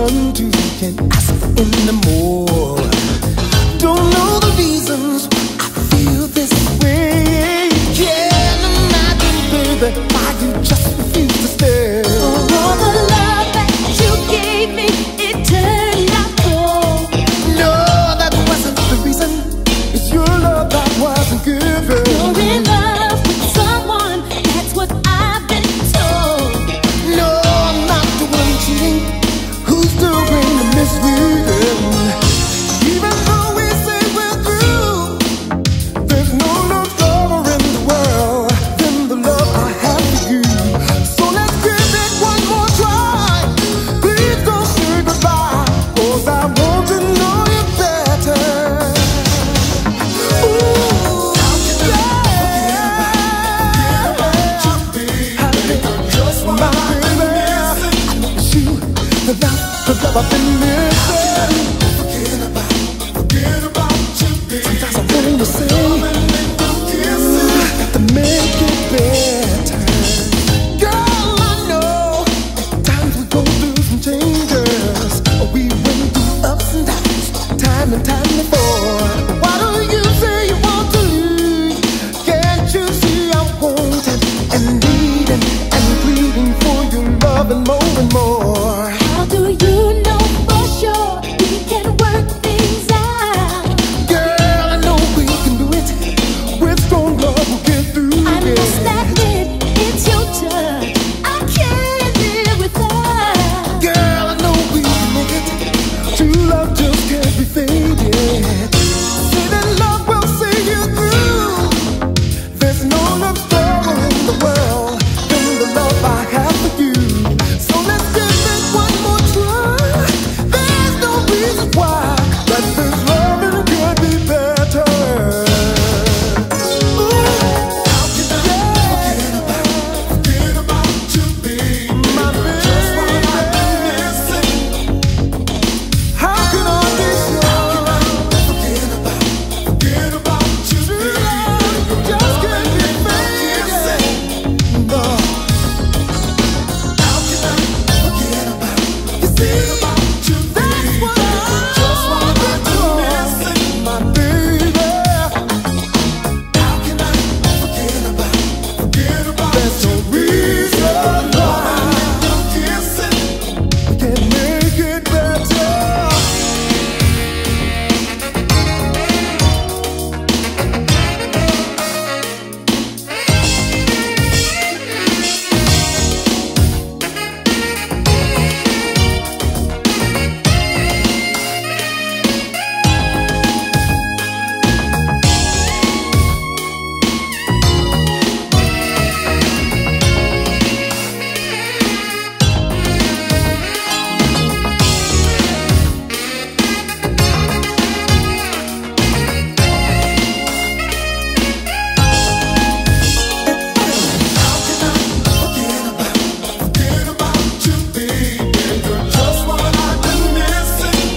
come to the end. I've been missing. Sometimes I want to say, ooh, to make it better. Girl, I know times we go through some changes. We went ups and downs, time and time before.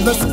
Let's